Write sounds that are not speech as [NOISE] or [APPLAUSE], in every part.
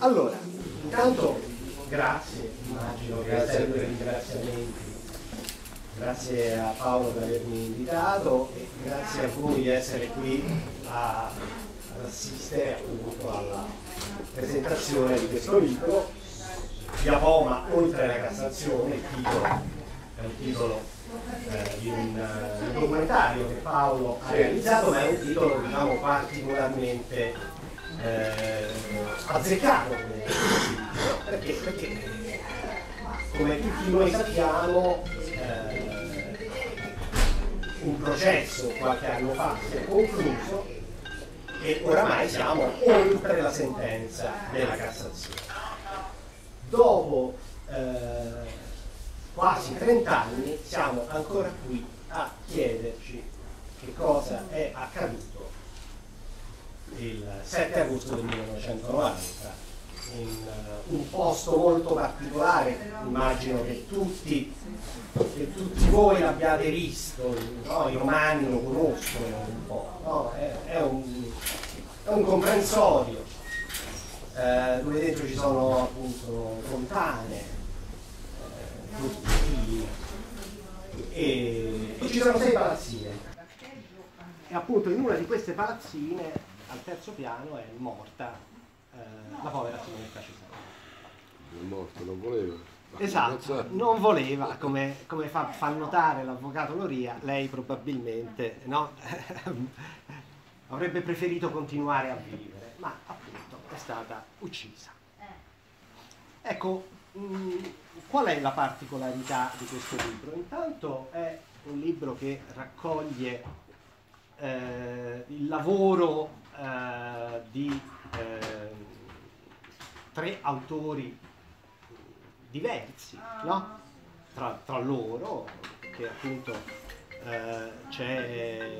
Allora, intanto grazie, immagino che sempre ringraziamenti. Grazie a Paolo per avermi invitato e grazie a voi di essere qui a, ad assistere appunto alla presentazione di questo libro, Diapoma oltre la Cassazione, il titolo è un titolo eh, di un, un, documentario che Paolo ha realizzato, ma è un titolo diciamo particolarmente eh, azzeccato perché, perché come tutti noi sappiamo eh, un processo qualche anno fa si è concluso e oramai siamo oltre la sentenza della Cassazione. Dopo eh, quasi 30 anni siamo ancora qui a chiederci che cosa è accaduto il 7 agosto del 1990 in uh, un posto molto particolare, immagino che tutti, che tutti voi l'abbiate visto, no? i romani lo conoscono un po', no? è, è, un, è, un, comprensorio eh, dove dentro ci sono appunto fontane, eh, e, e ci sono sei palazzine. E appunto in una di queste palazzine al terzo piano è morta eh, la povera Simonetta Cesare. È morto, non voleva. Esatto, [LAUGHS] non voleva, come, come fa, fa, notare l'avvocato Loria, lei probabilmente no? [LAUGHS] avrebbe preferito continuare a vivere, ma appunto è stata uccisa. Ecco, mh, mm, qual è la particolarità di questo libro? Intanto è un libro che raccoglie eh, il lavoro eh, di eh, tre autori diversi no? tra, tra, loro, che appunto eh, c'è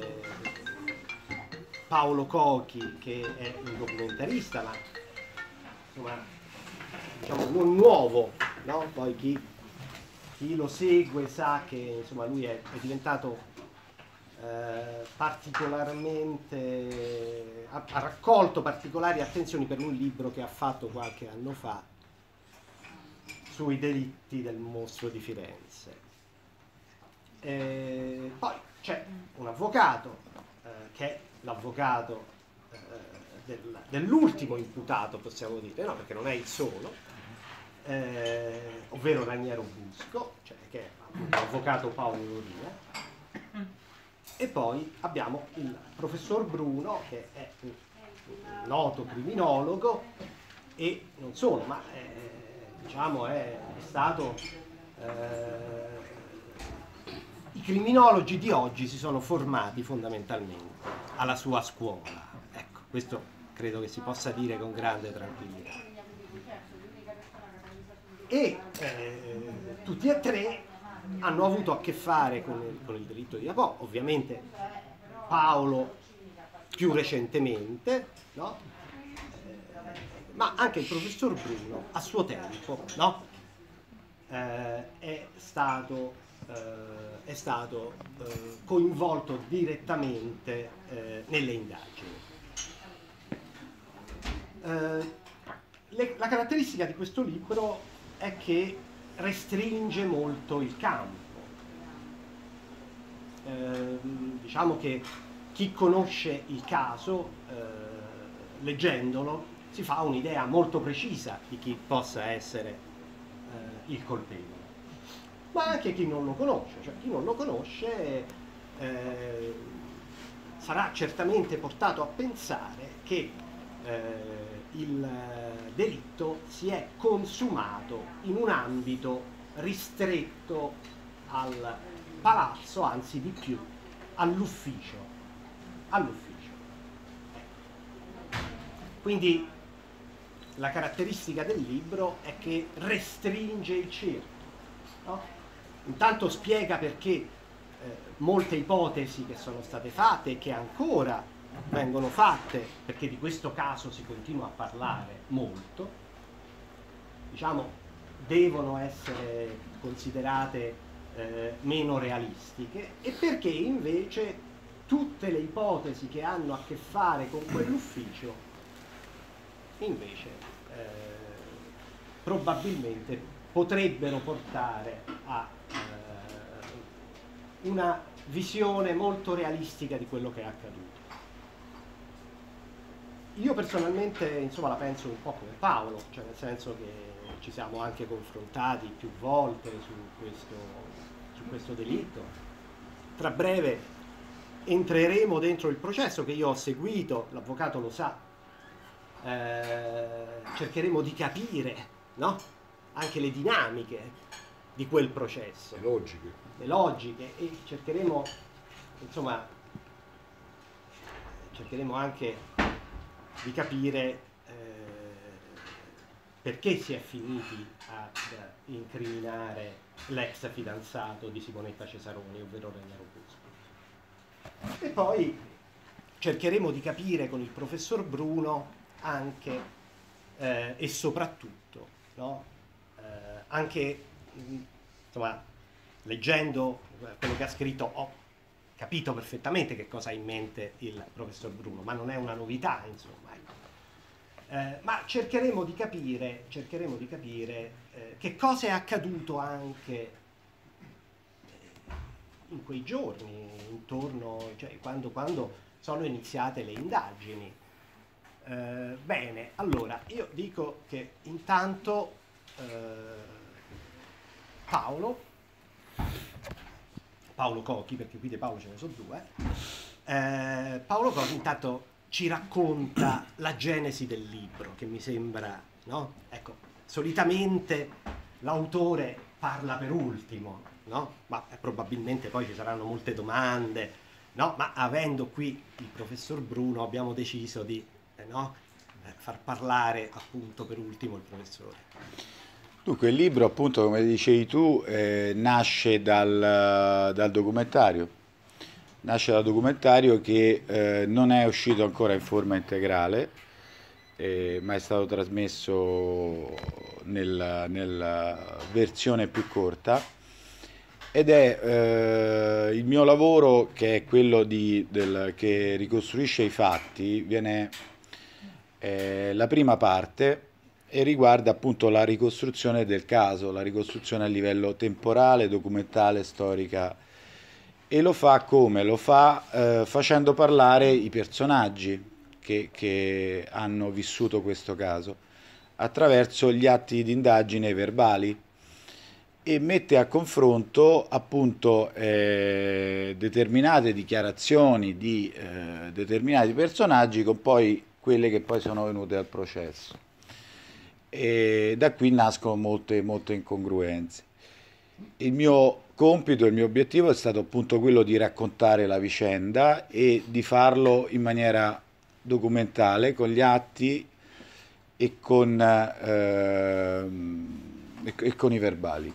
Paolo Cochi che è un documentarista, ma insomma diciamo non nuovo, no? poi chi, chi, lo segue sa che insomma lui è, è diventato eh, particolarmente ha, ha, raccolto particolari attenzioni per un libro che ha fatto qualche anno fa sui delitti del mostro di Firenze. E poi c'è un avvocato eh, che è l'avvocato eh, del, dell'ultimo imputato, possiamo dire, no? perché non è il solo, eh, ovvero Raniero Busco, cioè, che è l'avvocato Paolo Loria e poi abbiamo il professor Bruno, che è un noto criminologo e non solo, ma è, diciamo è, è stato... Eh, I criminologi di oggi si sono formati fondamentalmente alla sua scuola. Ecco, questo credo che si possa dire con grande tranquillità. E eh, tutti e tre hanno avuto a che fare con il, con il delitto di Apò, ovviamente Paolo più recentemente, no? ma anche il professor Bruno a suo tempo no? eh, è stato, eh, è stato eh, coinvolto direttamente eh, nelle indagini. Eh, le, la caratteristica di questo libro è che restringe molto il campo. Eh, diciamo che chi conosce il caso, eh, leggendolo, si fa un'idea molto precisa di chi possa essere eh, il colpevole. Ma anche chi non lo conosce, cioè chi non lo conosce eh, sarà certamente portato a pensare che eh, il delitto si è consumato in un ambito ristretto al palazzo, anzi di più, all'ufficio. all'ufficio. Quindi la caratteristica del libro è che restringe il cerchio. No? Intanto spiega perché eh, molte ipotesi che sono state fatte e che ancora vengono fatte, perché di questo caso si continua a parlare molto, diciamo, devono essere considerate eh, meno realistiche e perché invece tutte le ipotesi che hanno a che fare con quell'ufficio invece eh, probabilmente potrebbero portare a eh, una visione molto realistica di quello che è accaduto. Io personalmente insomma, la penso un po' come Paolo, cioè nel senso che ci siamo anche confrontati più volte su questo, su questo delitto. Tra breve entreremo dentro il processo che io ho seguito, l'avvocato lo sa, eh, cercheremo di capire no? anche le dinamiche di quel processo. Le logiche. Le logiche e cercheremo, insomma, cercheremo anche di capire eh, perché si è finiti ad incriminare l'ex fidanzato di Simonetta Cesaroni, ovvero Regnaro Busco. E poi cercheremo di capire con il professor Bruno anche eh, e soprattutto, no? eh, anche insomma, leggendo quello che ha scritto ho capito perfettamente che cosa ha in mente il professor Bruno, ma non è una novità, insomma. Eh, ma cercheremo di capire, cercheremo di capire eh, che cosa è accaduto anche eh, in quei giorni, intorno, cioè quando, quando sono iniziate le indagini. Eh, bene, allora io dico che intanto eh, Paolo, Paolo Cochi, perché qui di Paolo ce ne sono due, Paolo Cochi intanto ci racconta [CLEARS THROAT] la genesi del libro, che mi sembra, no? Ecco, solitamente l'autore parla per ultimo, no? Ma probabilmente poi ci saranno molte domande, no? Ma avendo qui il professor Bruno abbiamo deciso di eh, no? eh, far parlare appunto per ultimo il professore. Dunque il libro appunto come dicevi tu eh, nasce dal, dal, documentario, nasce dal documentario che eh, non è uscito ancora in forma integrale eh, ma è stato trasmesso nella, nella versione più corta ed è eh, il mio lavoro che è quello di, del, che ricostruisce i fatti, viene eh, la prima parte e riguarda appunto la ricostruzione del caso, la ricostruzione a livello temporale, documentale, storica e lo fa come? Lo fa eh, facendo parlare i personaggi che, che, hanno vissuto questo caso attraverso gli atti di indagine verbali e mette a confronto appunto eh, determinate dichiarazioni di eh, determinati personaggi con poi quelle che poi sono venute al processo e da qui nascono molte, molte incongruenze. Il mio compito, il mio obiettivo è stato appunto quello di raccontare la vicenda e di farlo in maniera documentale con gli atti e con, eh, e con i verbali.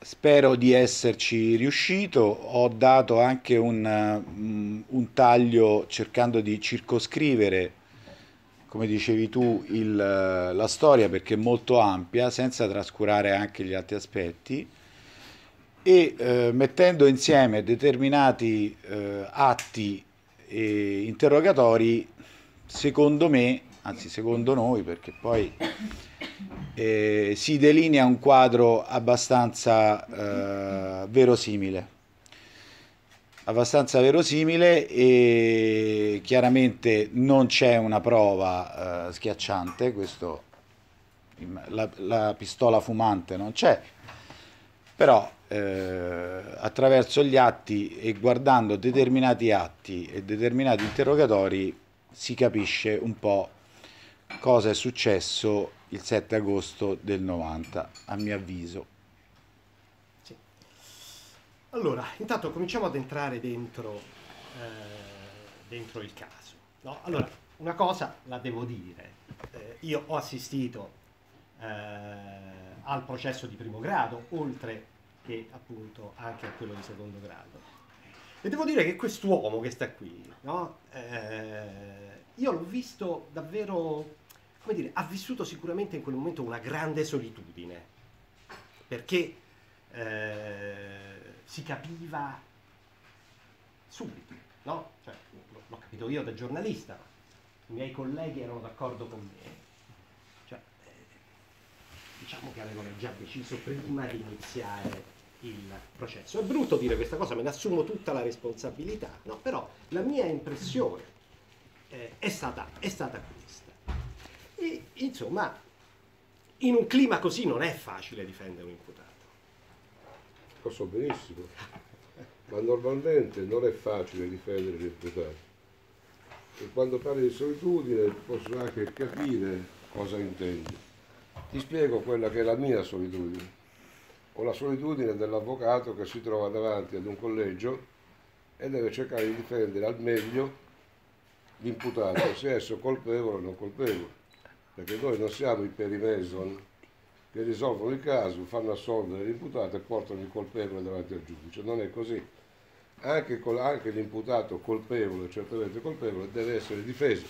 Spero di esserci riuscito, ho dato anche un, un taglio cercando di circoscrivere come dicevi tu, il, la storia perché è molto ampia, senza trascurare anche gli altri aspetti, e eh, mettendo insieme determinati eh, atti e interrogatori, secondo me, anzi secondo noi, perché poi eh, si delinea un quadro abbastanza eh, verosimile. Abbastanza verosimile e chiaramente non c'è una prova eh, schiacciante, questo, la, la, pistola fumante non c'è, però eh, attraverso gli atti e guardando determinati atti e determinati interrogatori si capisce un po' cosa è successo il 7 agosto del 90, a mio avviso. Allora, intanto cominciamo ad entrare dentro, eh, dentro il caso. No? Allora, una cosa la devo dire, eh, io ho assistito eh, al processo di primo grado, oltre che appunto anche a quello di secondo grado. E devo dire che quest'uomo che sta qui, no? Eh, io l'ho visto davvero, come dire, ha vissuto sicuramente in quel momento una grande solitudine, perché eh, si capiva subito, no? Cioè, l'ho capito io da giornalista, i miei colleghi erano d'accordo con me. diciamo che avevano già deciso prima di iniziare il processo. È brutto dire questa cosa, me ne assumo tutta la responsabilità, no? però la mia impressione eh, è, stata, è stata questa. E insomma, in un clima così non è facile difendere un imputato. Lo so benissimo, ma normalmente non è facile difendere l'imputato. E quando parli di solitudine posso anche capire cosa intendi. Ti spiego quella che è la mia solitudine o la solitudine dell'avvocato che si trova davanti ad un collegio e deve cercare di difendere al meglio l'imputato, sia esso colpevole o non colpevole, perché noi non siamo i perimeson che risolvono il caso, fanno assolvere l'imputato e portano il colpevole davanti al giudice, non è così. Anche, anche l'imputato colpevole, certamente colpevole, deve essere difeso,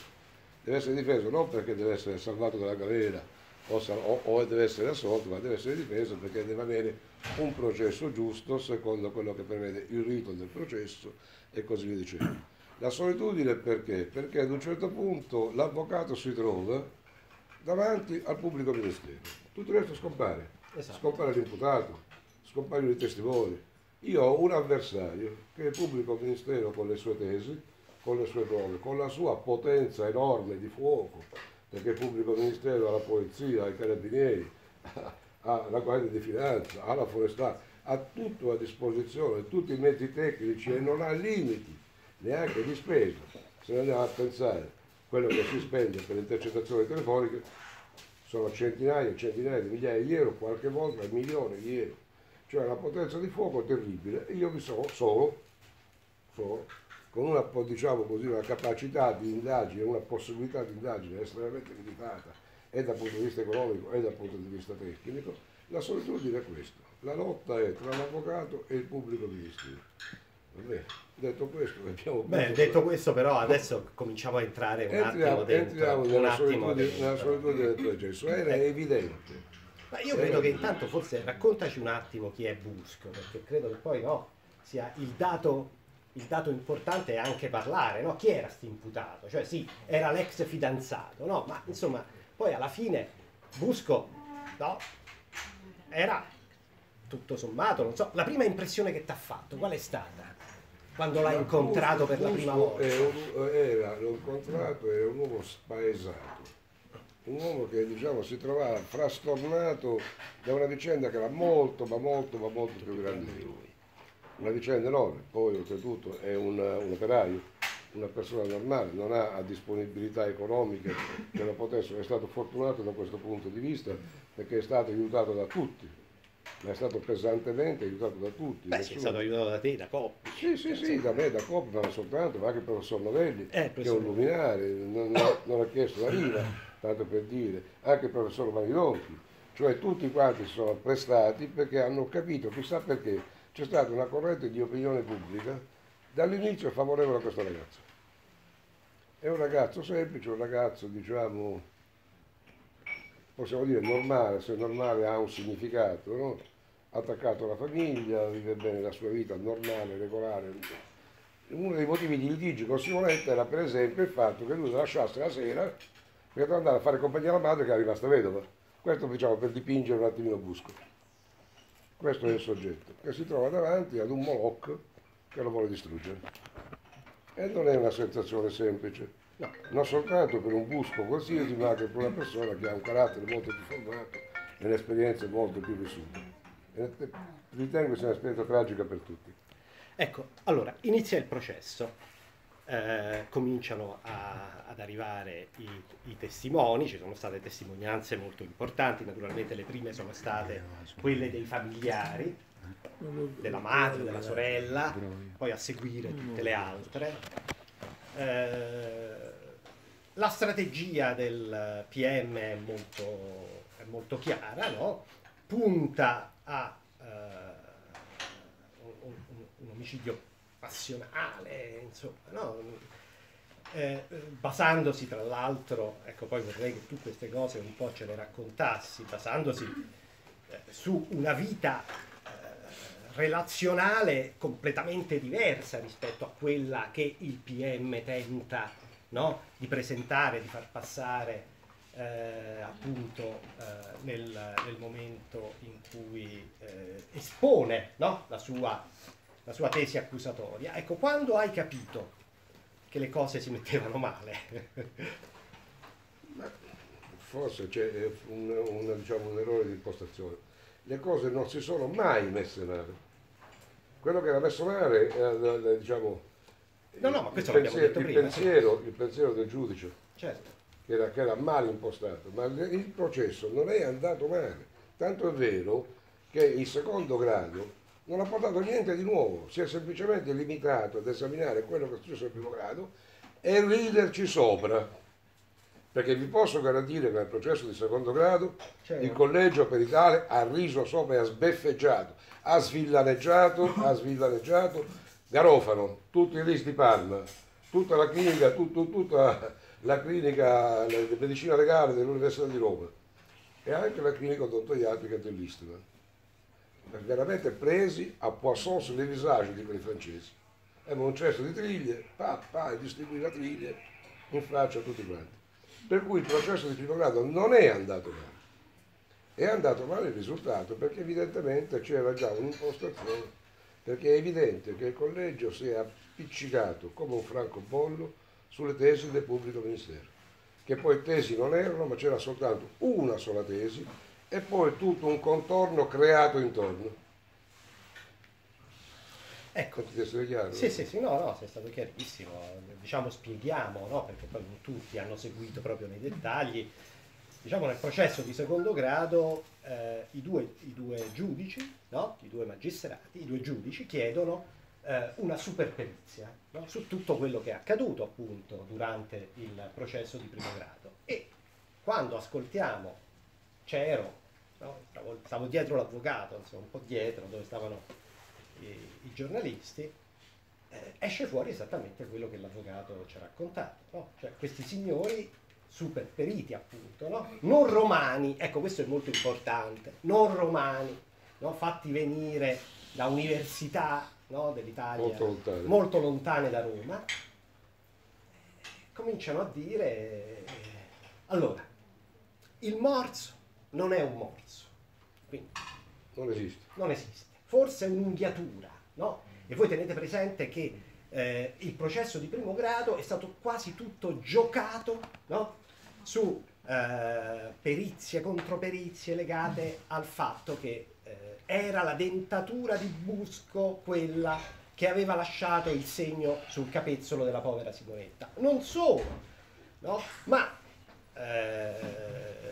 deve essere difeso non perché deve essere salvato dalla galera, o, o, deve essere assolto, ma deve essere difeso perché deve avere un processo giusto secondo quello che prevede il rito del processo e così via dicendo. La solitudine perché? Perché ad un certo punto l'avvocato si trova davanti al pubblico ministero, tutto il resto scompare, esatto. scompare l'imputato, scompaiono i testimoni. Io ho un avversario che è il pubblico ministero con le sue tesi, con le sue prove, con la sua potenza enorme di fuoco, perché il pubblico ministero la polizia, i carabinieri, [LAUGHS] la guardia di finanza, la forestale, ha tutto a disposizione, tutti i mezzi tecnici e non ha limiti neanche di spesa. Se noi andiamo a pensare quello che si spende per intercettazioni telefoniche sono centinaia e centinaia di migliaia di euro, qualche volta milioni di euro. Cioè la potenza di fuoco terribile. Io vi so solo, solo con una, diciamo così, una capacità di indagine, una possibilità di indagine estremamente limitata e dal punto di vista economico e dal punto di vista tecnico, la solitudine è questa. La lotta è tra l'avvocato e il pubblico ministero. Vabbè, detto questo, abbiamo Beh, detto questo però adesso cominciamo a entrare un entriamo, attimo dentro. Entriamo nella solitudine, nella solitudine del processo, era eh. evidente. Ma io credo che intanto forse raccontaci un attimo chi è Busco, perché credo che poi no, sia il dato il dato importante è anche parlare, no? Chi era questo imputato? Cioè sì, era l'ex fidanzato, no? Ma insomma, poi alla fine Busco, no? Era tutto sommato, non so, la prima impressione che ti ha fatto, qual è stata? Quando l'hai incontrato per la prima volta? Era, l'ho incontrato, era un uomo spaesato, un uomo che diciamo si trovava frastornato da una vicenda che era molto, ma molto, ma molto più grande di lui una vicenda enorme, poi oltretutto è un, un operaio, una persona normale, non ha disponibilità economiche che lo potessero, è stato fortunato da questo punto di vista perché è stato aiutato da tutti, ma è stato pesantemente aiutato da tutti. Beh, nessuno... è stato aiutato da te, da Coppi. Sì, sì, sì, da me, da Coppi, ma non soltanto, ma anche il professor Novelli, eh, che è un luminare, non, non, ha chiesto la riva, tanto per dire, anche il professor Maridonchi, cioè tutti quanti si sono prestati perché hanno capito, chissà perché, c'è stata una corrente di opinione pubblica dall'inizio favorevole a questo ragazzo. È un ragazzo semplice, un ragazzo diciamo, possiamo dire normale, se normale ha un significato, no? attaccato alla famiglia, vive bene la sua vita normale, regolare. Uno dei motivi di litigi con Simonetta era per esempio il fatto che lui la lasciasse la sera per andare a fare compagnia alla madre che era rimasta vedova. Questo diciamo per dipingere un attimino Busco. Questo è il soggetto che si trova davanti ad un Moloch che lo vuole distruggere. E non è una sensazione semplice, no, non soltanto per un busco qualsiasi, ma anche per una persona che ha un carattere molto più formato e un'esperienza molto più vissuta. E ritengo sia un'esperienza tragica per tutti. Ecco, allora, inizia il processo eh, cominciano a, ad arrivare i, i, testimoni, ci sono state testimonianze molto importanti, naturalmente le prime sono state quelle dei familiari, della madre, della sorella, poi a seguire tutte le altre. Eh, la strategia del PM è molto, è molto chiara, no? punta a uh, un, un, un omicidio passionale, insomma, no? eh, basandosi tra l'altro, ecco poi vorrei che tu queste cose un po' ce le raccontassi, basandosi eh, su una vita eh, relazionale completamente diversa rispetto a quella che il PM tenta no? di presentare, di far passare eh, appunto eh, nel, nel, momento in cui eh, espone no? la, sua, la sua tesi accusatoria. Ecco, quando hai capito che le cose si mettevano male? Forse c'è un, un, diciamo, un errore di impostazione. Le cose non si sono mai messe male. Quello che era messo male era, diciamo, no, no, il, pensiero, il, prima, pensiero, il pensiero del giudice. Certo che era, che era male impostato, ma il processo non è andato male. Tanto è vero che il secondo grado non ha portato niente di nuovo, si è semplicemente limitato ad esaminare quello che è successo al primo grado e riderci sopra. Perché vi posso garantire che nel processo di secondo grado certo. il collegio peritale ha riso sopra e ha sbeffeggiato, ha svillaneggiato, ha svillaneggiato Garofano, tutti i list di Parma, tutta la clinica, tutto, tutta la clinica di medicina legale dell'Università di Roma e anche la clinica odontoiatrica dell'Istria. Veramente presi a poisson sulle visage di quei francesi. Avevano un cesto di triglie, pa, pa, e distribuì la triglia in faccia a tutti quanti. Per cui il processo di primo grado non è andato male. È andato male il risultato perché evidentemente c'era già un'impostazione, perché è evidente che il collegio si è appiccicato come un francobollo sulle tesi del pubblico ministero, che poi tesi non erano, ma c'era soltanto una sola tesi e poi tutto un contorno creato intorno. Ecco, ti essere chiaro? Sì, sì, sì, no, no, sei stato chiarissimo. Diciamo, spieghiamo, no? perché poi non tutti hanno seguito proprio nei dettagli. Diciamo, nel processo di secondo grado eh, i, due, i, due, giudici, no? i due magistrati, i due giudici chiedono eh, una superperizia no? su tutto quello che è accaduto appunto durante il processo di primo grado. E quando ascoltiamo, c'ero, no? stavo dietro l'avvocato, insomma, un po' dietro dove stavano i, i giornalisti, eh, esce fuori esattamente quello che l'avvocato ci ha raccontato. No? Cioè questi signori super periti appunto, no? non romani, ecco questo è molto importante, non romani, no? fatti venire da università no, dell'Italia molto lontane. molto lontane da Roma, cominciano a dire, allora, il morso non è un morso, quindi non esiste. Non esiste. Forse è un'unghiatura, no? E voi tenete presente che eh, il processo di primo grado è stato quasi tutto giocato no? su eh, perizie, controperizie legate al fatto che era la dentatura di Busco quella che aveva lasciato il segno sul capezzolo della povera Simonetta. Non solo, no? ma eh,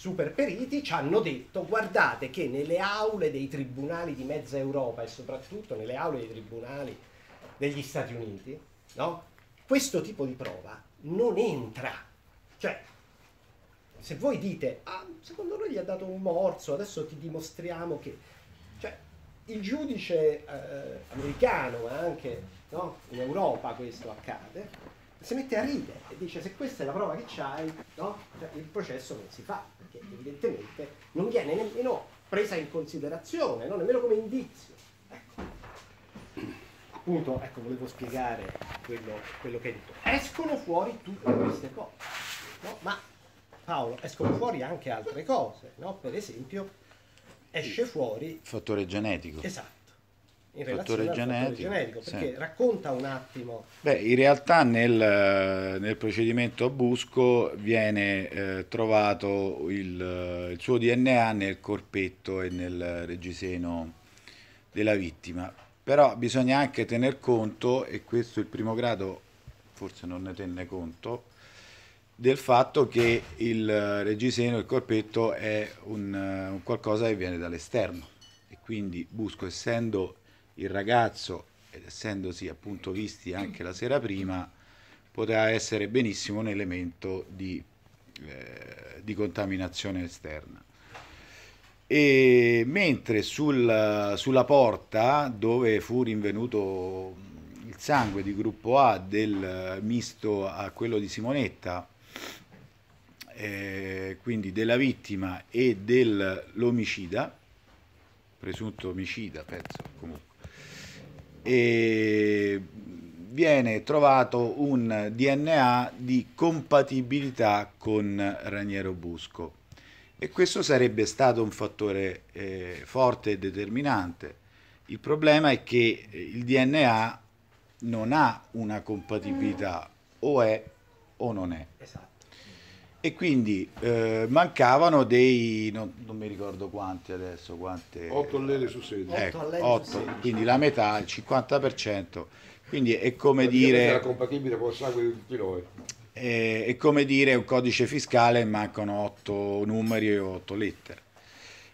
super periti ci hanno detto guardate che nelle aule dei tribunali di mezza Europa e soprattutto nelle aule dei tribunali degli Stati Uniti, no? questo tipo di prova non entra. Cioè, se voi dite, ah, secondo noi gli ha dato un morso, adesso ti dimostriamo che... Cioè, il giudice eh, americano, ma anche no, in Europa questo accade, si mette a ridere e dice se questa è la prova che c'hai, no, cioè, il processo non si fa, perché evidentemente non viene nemmeno presa in considerazione, no, nemmeno come indizio. Ecco. Appunto, ecco, volevo spiegare quello, quello che hai detto. Escono fuori tutte queste cose, no? ma Paolo, escono fuori anche altre cose, no? Per esempio, esce fuori... Il fattore genetico. Esatto. In fattore genetico, fattore genetico, perché sì. racconta un attimo. Beh, in realtà nel, nel procedimento a Busco viene eh, trovato il, il, suo DNA nel corpetto e nel reggiseno della vittima. Però bisogna anche tener conto, e questo il primo grado forse non ne tenne conto, del fatto che il reggiseno, il corpetto, è un, un qualcosa che viene dall'esterno e quindi Busco, essendo il ragazzo ed essendosi appunto visti anche la sera prima, poteva essere benissimo un elemento di, eh, di contaminazione esterna. E mentre sul, sulla porta dove fu rinvenuto il sangue di gruppo A del misto a quello di Simonetta eh, quindi della vittima e dell'omicida, presunto omicida, penso comunque. E viene trovato un DNA di compatibilità con Raniero Busco e questo sarebbe stato un fattore eh, forte e determinante. Il problema è che il DNA non ha una compatibilità, o è o non è. Esatto. E quindi eh, mancavano dei, non, non, mi ricordo quanti adesso, quante... 8 allele su 16. Ecco, 8, quindi la metà, il 50%. Quindi è come Praticamente dire... Era compatibile con il sangue di tutti noi. È, è come dire un codice fiscale e mancano 8 numeri o 8 lettere.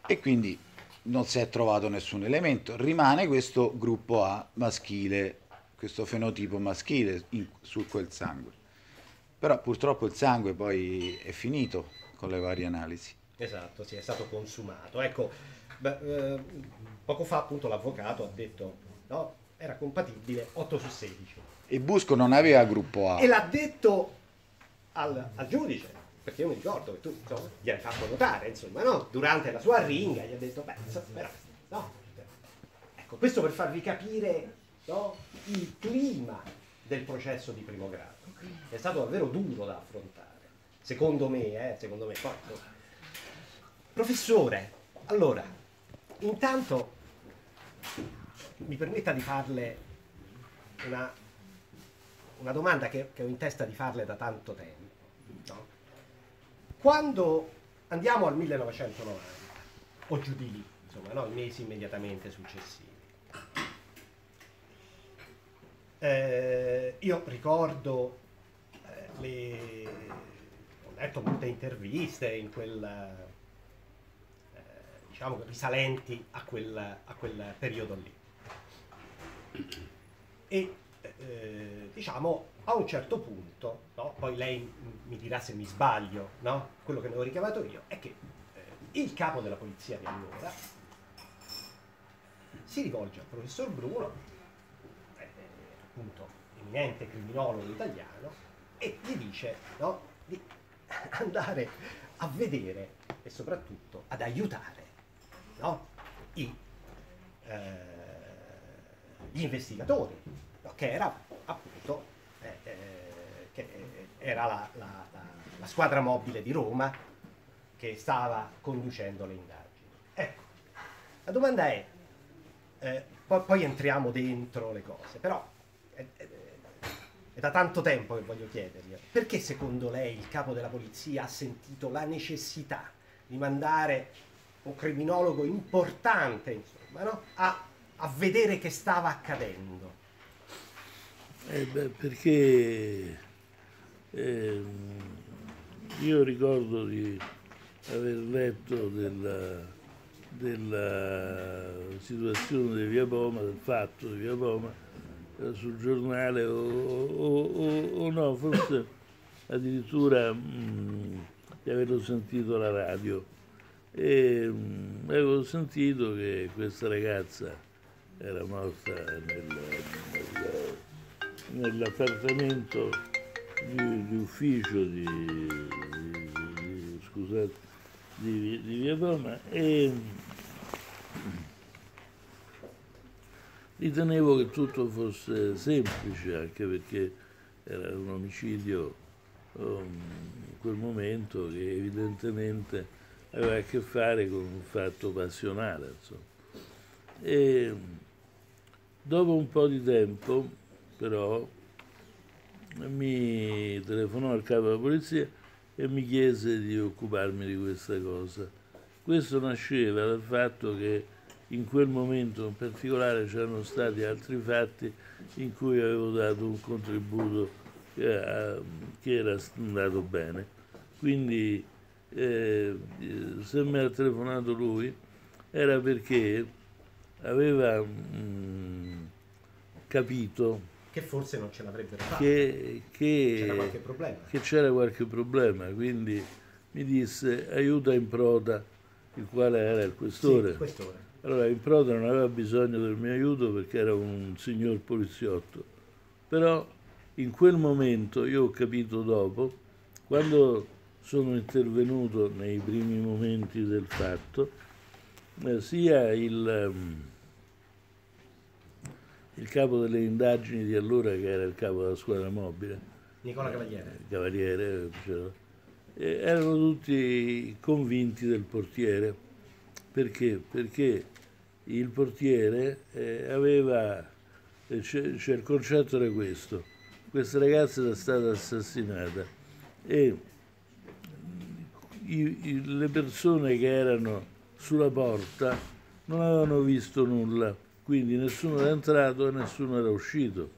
E quindi non si è trovato nessun elemento. Rimane questo gruppo A maschile, questo fenotipo maschile in, su quel sangue. Però purtroppo il sangue poi è finito con le varie analisi. Esatto, sì, è stato consumato. Ecco, beh, eh, poco fa appunto l'avvocato ha detto, no, era compatibile 8 su 16. E Busco non aveva gruppo A. E l'ha detto al, al giudice, perché io mi ricordo che tu insomma, gli hai fatto notare, insomma, no? durante la sua ringa gli ha detto, beh, però, no. Ecco, questo per farvi capire no, il clima del processo di primo grado. È stato davvero duro da affrontare, secondo me, eh, secondo me. Poi. Professore, allora, intanto mi permetta di farle una, una domanda che, che, ho in testa di farle da tanto tempo. No? Quando andiamo al 1990, o giù di lì, insomma, no? i mesi immediatamente successivi, eh, io ricordo eh, le... ho letto molte interviste in quel eh, diciamo risalenti a quel, a quel periodo lì e eh, diciamo a un certo punto no? poi lei mi dirà se mi sbaglio no? quello che ho richiamato io è che eh, il capo della polizia di allora si rivolge al professor Bruno appunto eminente criminologo italiano, e gli dice no, di [LAUGHS] andare a vedere e soprattutto ad aiutare no, i, eh, gli investigatori, no, che era appunto eh, eh, che era la, la, la, la squadra mobile di Roma che stava conducendo le indagini. Ecco, la domanda è, eh, poi, poi, entriamo dentro le cose, però è, è, è, da tanto tempo che voglio chiedergli, perché secondo lei il capo della polizia ha sentito la necessità di mandare un criminologo importante, insomma, no? a, a, vedere che stava accadendo? Eh beh, perché eh, io ricordo di aver letto della, della situazione di Via Poma, del fatto di Via Poma, eh, sul giornale o, o, o, o no, forse addirittura mh, mm, di averlo sentito alla radio. E mh, mm, avevo sentito che questa ragazza era morta nel, nel, nell'appartamento di, di, ufficio di, di, di scusate, di, Via Roma e Ritenevo che tutto fosse semplice, anche perché era un omicidio um, in quel momento che evidentemente aveva a che fare con un fatto passionale. Dopo un po' di tempo, però, mi telefonò al capo della polizia e mi chiese di occuparmi di questa cosa. Questo nasceva dal fatto che in quel momento in particolare c'erano stati altri fatti in cui avevo dato un contributo che, che era andato bene. Quindi eh, se mi ha telefonato lui era perché aveva mh, mm, capito che forse non ce l'avrebbero fatto. Che, che, c'era qualche problema. Che c'era qualche problema, quindi mi disse aiuta in proda, il quale era il questore. Sì, il questore. Allora il Proda non aveva bisogno del mio aiuto perché era un signor poliziotto, però in quel momento, io ho capito dopo, quando sono intervenuto nei primi momenti del fatto, eh, sia il, um, il capo delle indagini di allora, che era il capo della squadra mobile, Nicola Cavaliere. Cavaliere, cioè, erano tutti convinti del portiere. Perché? Perché il portiere eh, aveva, eh, cioè, cioè il concetto era questo, questa ragazza era stata assassinata e i, i, le persone che erano sulla porta non avevano visto nulla, quindi nessuno era entrato e nessuno era uscito.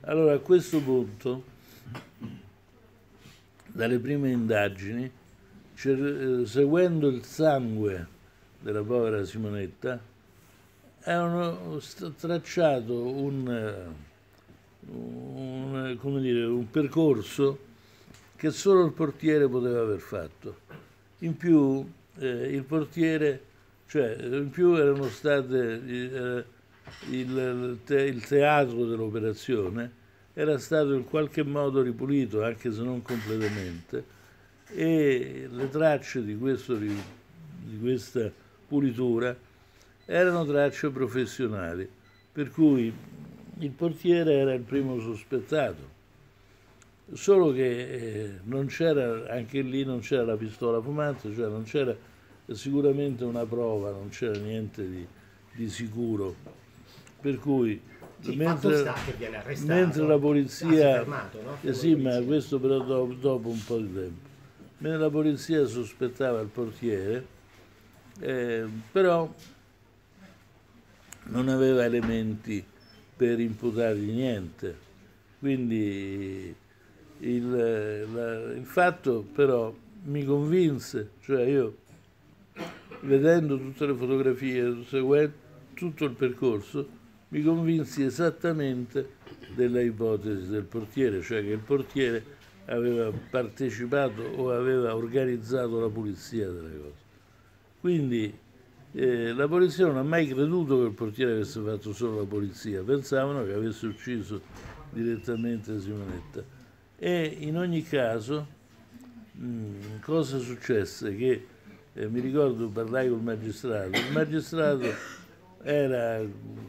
Allora a questo punto, dalle prime indagini, seguendo il sangue della povera Simonetta, hanno tracciato un, un, dire, un, percorso che solo il portiere poteva aver fatto. In più eh, il portiere, cioè in più erano state eh, il, il teatro dell'operazione era stato in qualche modo ripulito, anche se non completamente, e le tracce di, questo, di questa pulitura erano tracce professionali, per cui il portiere era il primo sospettato. Solo che eh, non c'era, anche lì non c'era la pistola fumante, cioè non c'era sicuramente una prova, non c'era niente di, di sicuro. Per cui sì, mentre, mentre, la polizia... Ah, fermato, no? eh sì, ma questo però dopo, dopo, un po' di tempo. Mentre la polizia sospettava il portiere, eh, però non aveva elementi per imputargli niente. Quindi il, la, il fatto però mi convinse, cioè io vedendo tutte le fotografie, tutto il percorso, mi convinsi esattamente della ipotesi del portiere, cioè che il portiere aveva partecipato o aveva organizzato la pulizia delle cose. Quindi eh, la polizia non ha mai creduto che il portiere avesse fatto solo la polizia, pensavano che avesse ucciso direttamente Simonetta. E in ogni caso, mh, mm, cosa successe? Che eh, mi ricordo parlai col magistrato, il magistrato era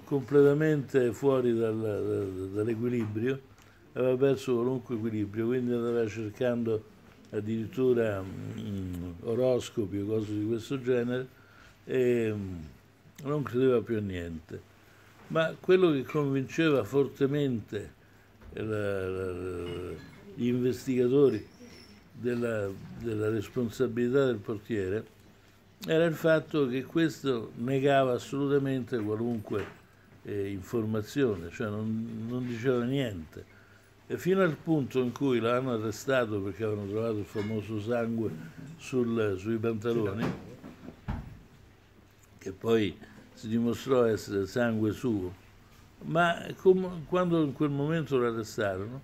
completamente fuori dal, dall'equilibrio, aveva perso qualunque equilibrio, quindi andava cercando addirittura mh, mm, oroscopi o cose di questo genere e non credeva più a niente. Ma quello che convinceva fortemente la, la, gli investigatori della, della responsabilità del portiere era il fatto che questo negava assolutamente qualunque eh, informazione, cioè non, non, diceva niente. E fino al punto in cui l'hanno arrestato perché avevano trovato il famoso sangue sul, sui pantaloni, che poi si dimostrò essere sangue suo, ma com- quando in quel momento lo arrestarono,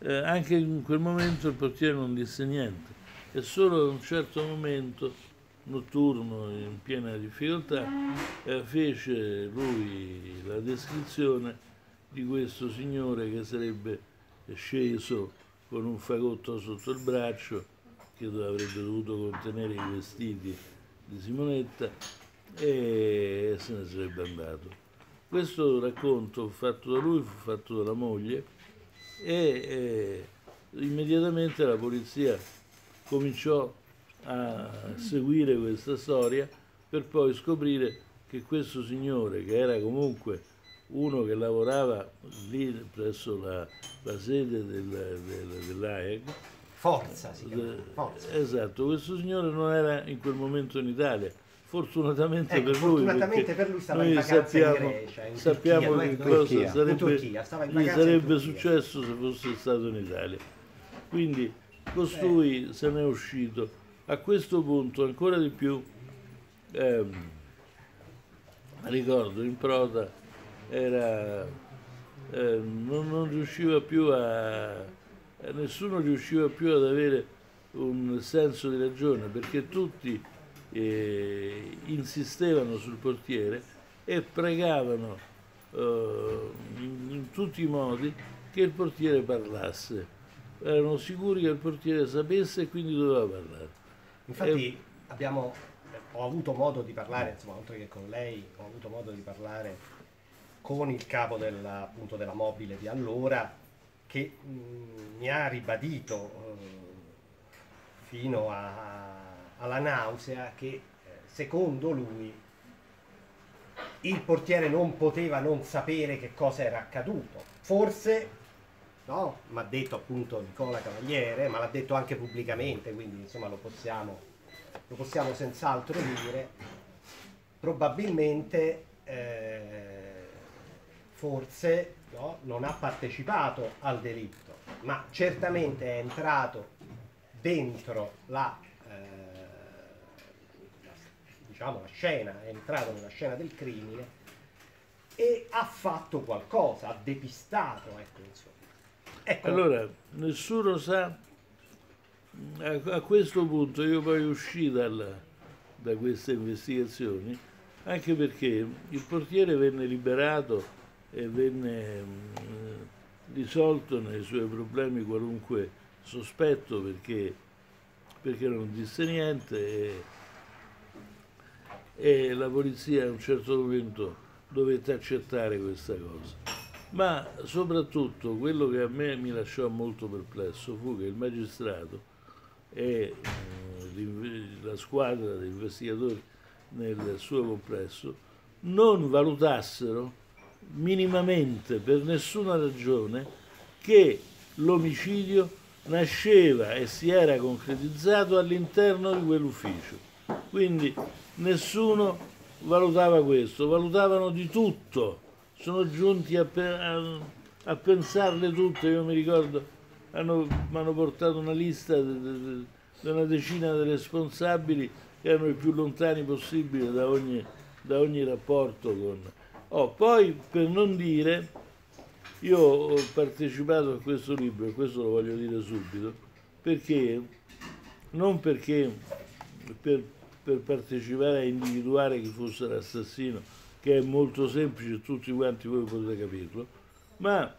eh, anche in quel momento il portiere non disse niente. E solo in un certo momento notturno in piena difficoltà eh, fece lui la descrizione di questo signore che sarebbe sceso con un fagotto sotto il braccio che avrebbe dovuto contenere i vestiti di Simonetta e se ne sarebbe andato. Questo racconto fatto da lui fu fatto dalla moglie e eh, immediatamente la polizia cominciò a seguire questa storia per poi scoprire che questo signore, che era comunque uno che lavorava lì presso la, la sede del, del, dell'AEG, Forza, si chiama. Forza. Esatto, questo signore non era in quel momento in Italia, Fortunatamente ecco, per lui, fortunatamente per lui stava in vacanza sappiamo, in Grecia, in sappiamo Turchia, che cosa sarebbe, Turchia, gli sarebbe successo se fosse stato in Italia. Quindi costui eh. se n'è uscito. A questo punto ancora di più, ehm, ricordo, in Prota era, eh, non, non riusciva più a, nessuno riusciva più ad avere un senso di ragione perché tutti eh, insistevano sul portiere e pregavano eh, in, in, tutti i modi che il portiere parlasse. Erano sicuri che il portiere sapesse e quindi doveva parlare. Infatti e, abbiamo, ho avuto modo di parlare, insomma, oltre che con lei, ho avuto modo di parlare con il capo del, appunto, della mobile di allora che mh, mi ha ribadito eh, fino a, alla nausea che eh, secondo lui il portiere non poteva non sapere che cosa era accaduto. Forse, no, mi ha detto appunto Nicola Cavaliere, ma l'ha detto anche pubblicamente, quindi insomma lo possiamo, lo possiamo senz'altro dire, probabilmente eh, forse no, non ha partecipato al delitto, ma certamente è entrato dentro la, eh, la, diciamo, la scena, è entrato nella scena del crimine e ha fatto qualcosa, ha depistato, ecco, insomma. Ecco. Allora, nessuno sa, a, questo punto io poi uscì dalla, da queste investigazioni, anche perché il portiere venne liberato e venne mm, risolto nei suoi problemi qualunque sospetto perché, perché non disse niente e, e la polizia a un certo momento dovette accettare questa cosa. Ma soprattutto quello che a me mi lasciò molto perplesso fu che il magistrato e eh, la squadra di investigatori nel suo complesso non valutassero minimamente per nessuna ragione che l'omicidio nasceva e si era concretizzato all'interno di quell'ufficio. Quindi nessuno valutava questo, valutavano di tutto, sono giunti a, a, a pensarle tutte, io mi ricordo, hanno, mi hanno portato una lista di una decina di responsabili che erano i più lontani possibili da ogni, da ogni rapporto con... Oh, poi per non dire, io ho partecipato a questo libro, e questo lo voglio dire subito, perché, non perché per per partecipare a individuare chi fosse l'assassino, che è molto semplice, tutti quanti voi potete capirlo, ma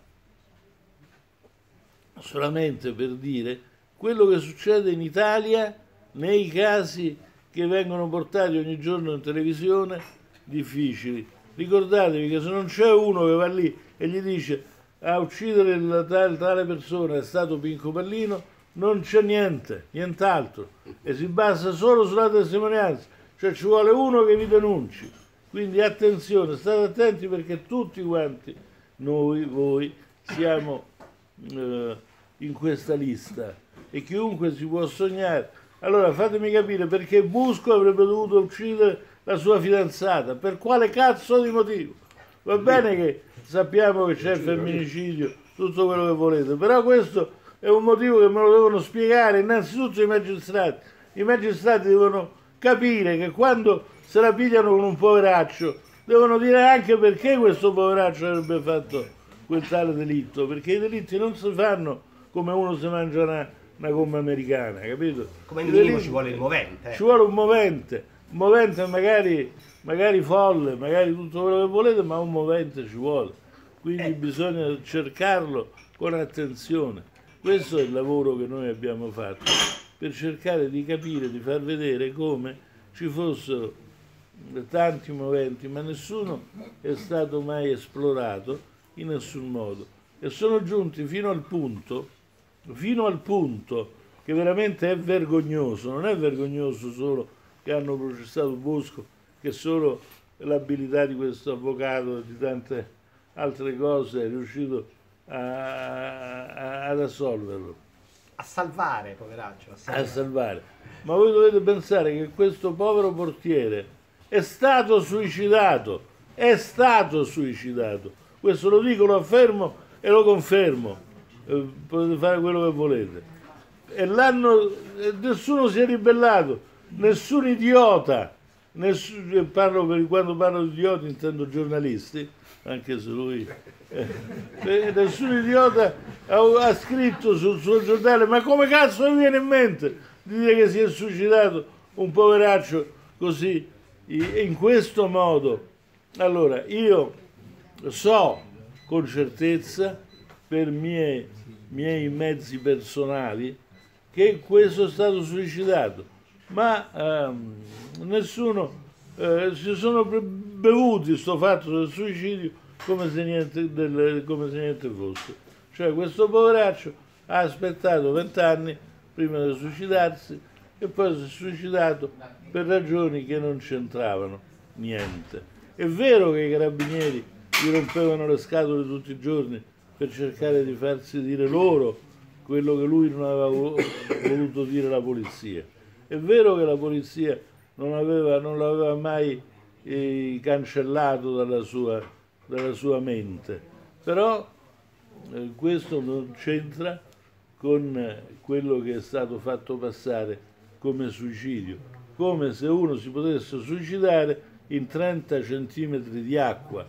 solamente per dire quello che succede in Italia nei casi che vengono portati ogni giorno in televisione difficili. Ricordatevi che se non c'è uno che va lì e gli dice a uccidere la tale, tale persona è stato Pinco Pallino, non c'è niente, nient'altro, e si basa solo sulla testimonianza, cioè ci vuole uno che vi denunci. Quindi attenzione, state attenti perché tutti quanti noi, voi, siamo eh, in questa lista e chiunque si può sognare. Allora fatemi capire perché Busco avrebbe dovuto uccidere la sua fidanzata, per quale cazzo di motivo? Va bene che sappiamo che c'è il femminicidio, tutto quello che volete, però questo è un motivo che me lo devono spiegare innanzitutto i magistrati. I magistrati devono capire che quando se la pigliano con un poveraccio devono dire anche perché questo poveraccio avrebbe fatto quel tale delitto, perché i delitti non si fanno come uno si mangia una, una gomma americana, capito? Come minimo delitti, ci vuole il movente. Eh. Ci vuole un movente, un movente magari, magari folle, magari tutto quello che volete, ma un movente ci vuole. Quindi eh. bisogna cercarlo con attenzione. Questo è il lavoro che noi abbiamo fatto per cercare di capire, di far vedere come ci fossero tanti moventi, ma nessuno è stato mai esplorato in nessun modo. E sono giunti fino al punto, fino al punto che veramente è vergognoso, non è vergognoso solo che hanno processato Bosco, che solo l'abilità di questo avvocato e di tante altre cose è riuscito a a, ad assolverlo. A salvare, poveraccio. A salvare. a salvare. Ma voi dovete pensare che questo povero portiere è stato suicidato, è stato suicidato. Questo lo dico, lo affermo e lo confermo. Eh, potete fare quello che volete. E l'hanno, nessuno si è ribellato, nessun idiota, nessun, parlo per, quando parlo di idioti intendo giornalisti, anche se lui eh, nessun idiota ha, ha, scritto sul suo giornale. Ma come cazzo mi viene in mente di dire che si è suicidato un poveraccio così in questo modo? Allora io so con certezza per miei, miei mezzi personali che questo è stato suicidato ma ehm, nessuno eh, si sono bevuti questo fatto del suicidio come se niente, del, come se niente fosse. Cioè questo poveraccio ha aspettato vent'anni prima di suicidarsi e poi si è suicidato per ragioni che non c'entravano niente. È vero che i carabinieri gli rompevano le scatole tutti i giorni per cercare di farsi dire loro quello che lui non aveva voluto dire alla polizia. È vero che la polizia non, aveva, non l'aveva mai eh, cancellato dalla sua, dalla sua, mente, però eh, questo non c'entra con quello che è stato fatto passare come suicidio, come se uno si potesse suicidare in 30 centimetri di acqua.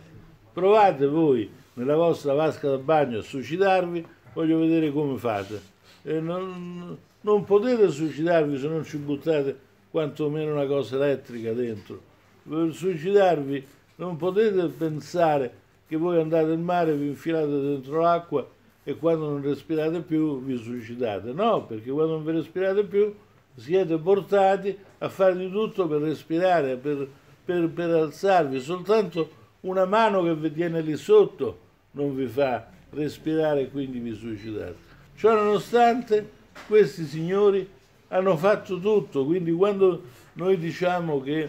Provate voi nella vostra vasca da bagno a suicidarvi, voglio vedere come fate. Non, non, potete suicidarvi se non ci buttate quantomeno una cosa elettrica dentro. Per suicidarvi non potete pensare che voi andate in mare, vi infilate dentro l'acqua e quando non respirate più vi suicidate. No, perché quando non vi respirate più siete portati a fare di tutto per respirare, per, per, per alzarvi. Soltanto una mano che vi tiene lì sotto non vi fa respirare e quindi vi suicidate. Ciò nonostante questi signori hanno fatto tutto, quindi quando noi diciamo che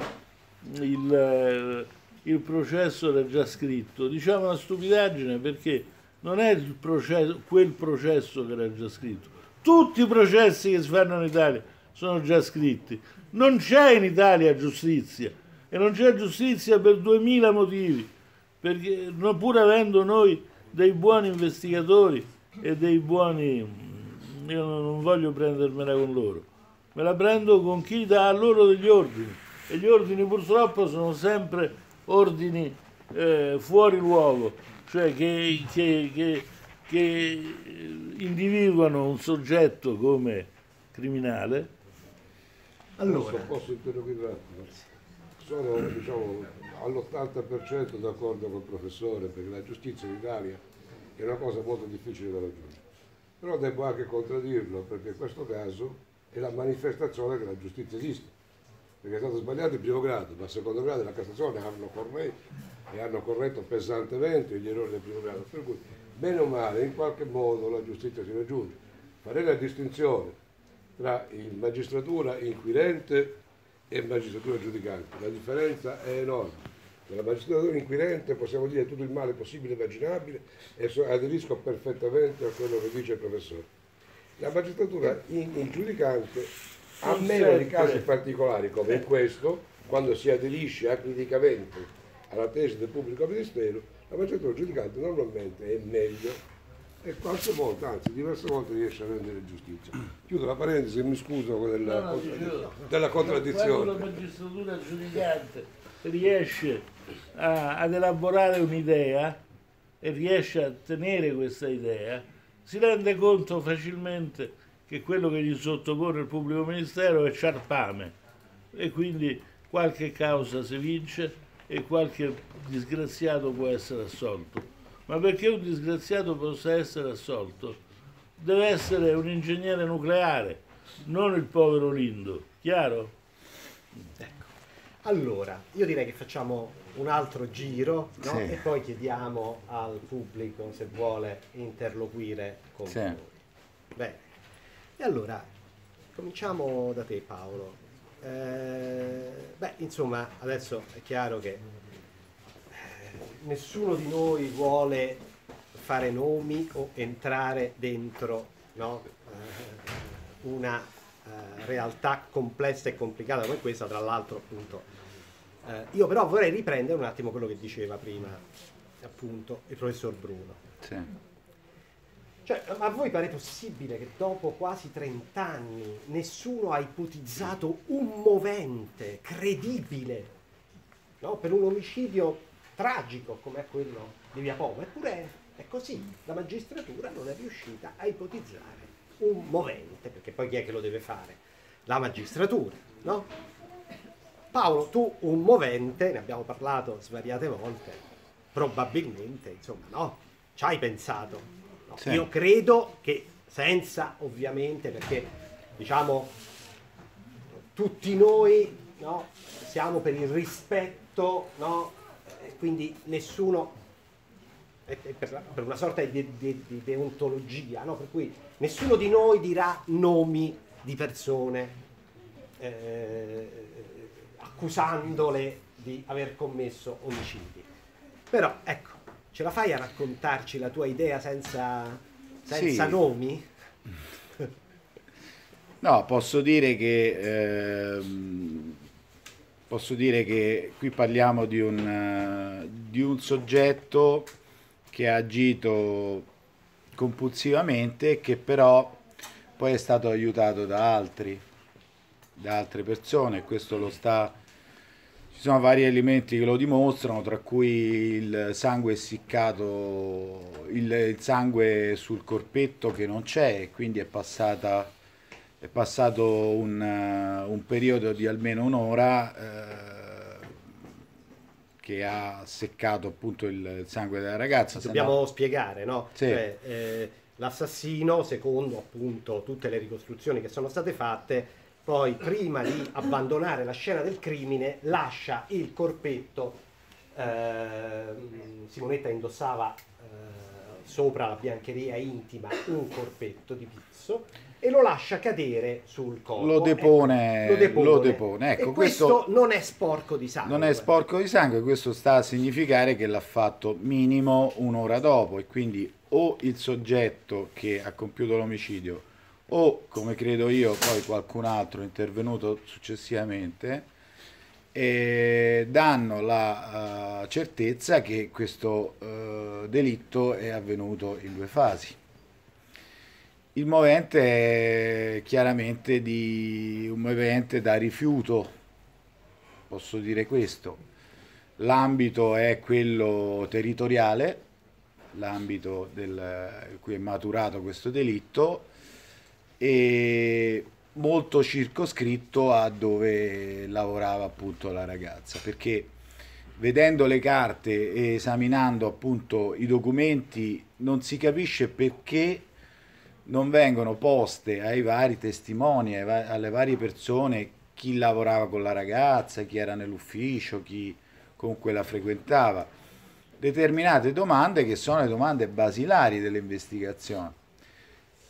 il, eh, il processo era già scritto, diciamo una stupidaggine perché non è processo, quel processo che era già scritto. Tutti i processi che si fanno in Italia sono già scritti. Non c'è in Italia giustizia e non c'è giustizia per duemila motivi, perché pur avendo noi dei buoni investigatori e dei buoni, io non voglio prendermela con loro, me la prendo con chi dà a loro degli ordini. E gli ordini purtroppo sono sempre ordini eh, fuori luogo, cioè che, che, che, che individuano un soggetto come criminale. Allora, posso, posso interrompere Sono diciamo, all'80% d'accordo col professore perché la giustizia in Italia. È una cosa molto difficile da raggiungere. Però devo anche contraddirlo perché questo caso è la manifestazione che la giustizia esiste. Perché è stato sbagliato il primo grado, ma il secondo grado e la Cassazione hanno corretto e hanno corretto pesantemente gli errori del primo grado. Per cui, bene o male, in qualche modo la giustizia si raggiunge. Farei la distinzione tra magistratura inquirente e magistratura giudicante. La differenza è enorme. Nella magistratura inquirente possiamo dire tutto il male possibile e immaginabile e aderisco perfettamente a quello che dice il professore. La magistratura in, in giudicante, a meno di casi particolari come in questo, quando si aderisce acriticamente alla tesi del pubblico ministero, la magistratura giudicante normalmente è meglio e qualche volta, anzi diverse volte riesce a rendere giustizia. Chiudo la parentesi e mi scuso della, no, no, contraddizione, della contraddizione. Quando la magistratura giudicante riesce a, ad elaborare un'idea e riesce a tenere questa idea, si rende conto facilmente che quello che gli sottopone il pubblico ministero è ciarpame e quindi qualche causa si vince e qualche disgraziato può essere assolto ma perché un disgraziato possa essere assolto deve essere un ingegnere nucleare, non il povero Lindo, chiaro? Ecco. Allora, io direi che facciamo un altro giro no? sì. e poi chiediamo al pubblico se vuole interloquire con sì. noi. Bene, e allora cominciamo da te Paolo. Eh, beh, insomma, adesso è chiaro che nessuno di noi vuole fare nomi o entrare dentro no? eh, una eh, realtà complessa e complicata come questa, tra l'altro appunto. Eh, io però vorrei riprendere un attimo quello che diceva prima appunto il professor Bruno. Sì. Cioè, a voi pare possibile che dopo quasi 30 anni nessuno ha ipotizzato un movente credibile no? per un omicidio tragico come quello di Via Como, eppure è così, la magistratura non è riuscita a ipotizzare un movente, perché poi chi è che lo deve fare? La magistratura, no? Paolo, tu un movente, ne abbiamo parlato svariate volte, probabilmente, insomma, no? Ci hai pensato. No? Sì. Io credo che senza, ovviamente, perché diciamo tutti noi no, siamo per il rispetto no, quindi nessuno per, per, una sorta di, di, di deontologia, no? per cui nessuno di noi dirà nomi di persone eh, accusandole di aver commesso omicidi. Però ecco, ce la fai a raccontarci la tua idea senza, senza sì. nomi? [LAUGHS] No, posso dire che ehm, posso dire che qui parliamo di un, di un soggetto che ha agito compulsivamente che però poi è stato aiutato da altri, da altre persone, questo lo sta sono vari elementi che lo dimostrano, tra cui il sangue essiccato, il, il sangue sul corpetto che non c'è e quindi è, passata, è passato un, un, periodo di almeno un'ora eh, che ha seccato appunto il sangue della ragazza. Dobbiamo no... spiegare, no? Sì. Cioè, eh, l'assassino, secondo appunto tutte le ricostruzioni che sono state fatte, poi prima di abbandonare la scena del crimine lascia il corpetto, eh, Simonetta indossava eh, sopra la biancheria intima un corpetto di pizzo e lo lascia cadere sul corpo. Lo depone. Ecco, lo depone. Lo depone. Ecco, questo, questo, non è sporco di sangue. Non è sporco di sangue, questo sta a significare che l'ha fatto minimo un'ora dopo e quindi o il soggetto che ha compiuto l'omicidio o come credo io poi qualcun altro intervenuto successivamente e danno la uh, certezza che questo uh, delitto è avvenuto in due fasi. Il movente è chiaramente di un movente da rifiuto, posso dire questo. L'ambito è quello territoriale, l'ambito in cui è maturato questo delitto, e molto circoscritto a dove lavorava appunto la ragazza perché vedendo le carte e esaminando appunto i documenti non si capisce perché non vengono poste ai vari testimoni, alle varie persone chi lavorava con la ragazza, chi era nell'ufficio, chi comunque la frequentava, determinate domande che sono le domande basilari dell'investigazione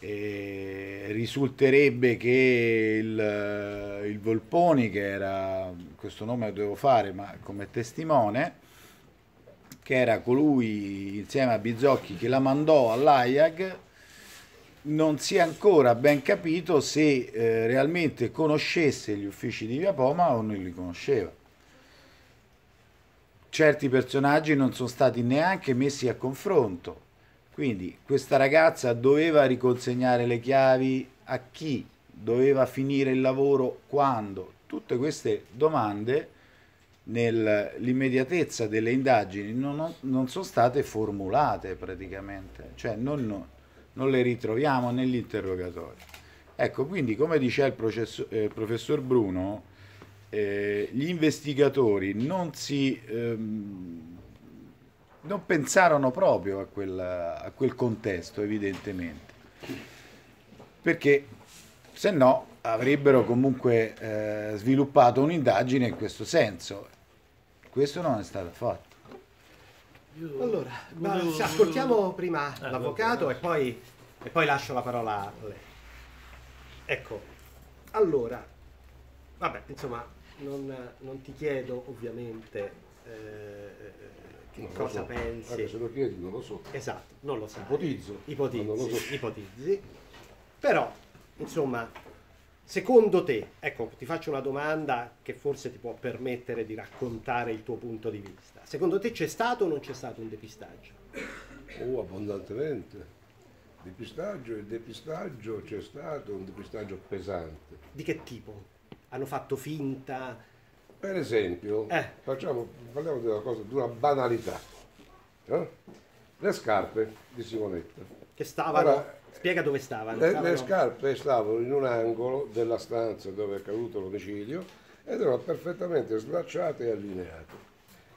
e risulterebbe che il, il, Volponi, che era, questo nome lo devo fare, ma come testimone, che era colui insieme a Bizocchi che la mandò all'AIAG, non si è ancora ben capito se eh, realmente conoscesse gli uffici di Via Poma o non li conosceva. Certi personaggi non sono stati neanche messi a confronto quindi questa ragazza doveva riconsegnare le chiavi a chi? Doveva finire il lavoro quando? Tutte queste domande nell'immediatezza delle indagini non, non, sono state formulate praticamente, cioè non, non, non le ritroviamo negli interrogatori. Ecco, quindi come dice il processo, eh, professor Bruno, eh, gli investigatori non si... Ehm, non pensarono proprio a quel, a quel contesto, evidentemente. Perché se no avrebbero comunque eh, sviluppato un'indagine in questo senso. Questo non è stato fatto. Allora, volevo... ascoltiamo prima ah, l'avvocato e poi, e poi lascio la parola a lei. Ecco, allora, vabbè, insomma, non, non ti chiedo ovviamente eh, che cosa so. pensi. Guarda, se lo chiedi non lo so. Esatto, non lo sai. Ipotizzo. Ipotizzi, so. ipotizzi. Però, insomma, secondo te, ecco, ti faccio una domanda che forse ti può permettere di raccontare il tuo punto di vista. Secondo te c'è stato o non c'è stato un depistaggio? Oh, abbondantemente. Depistaggio e depistaggio c'è stato un depistaggio pesante. Di che tipo? Hanno fatto finta? Per esempio, eh. facciamo, parliamo di una cosa, di una banalità. Eh? Le scarpe di Simonetta. Che stavano, Ora, spiega dove stavano. Le, stavano. le scarpe stavano in un angolo della stanza dove è accaduto l'omicidio ed erano perfettamente slacciate e allineate.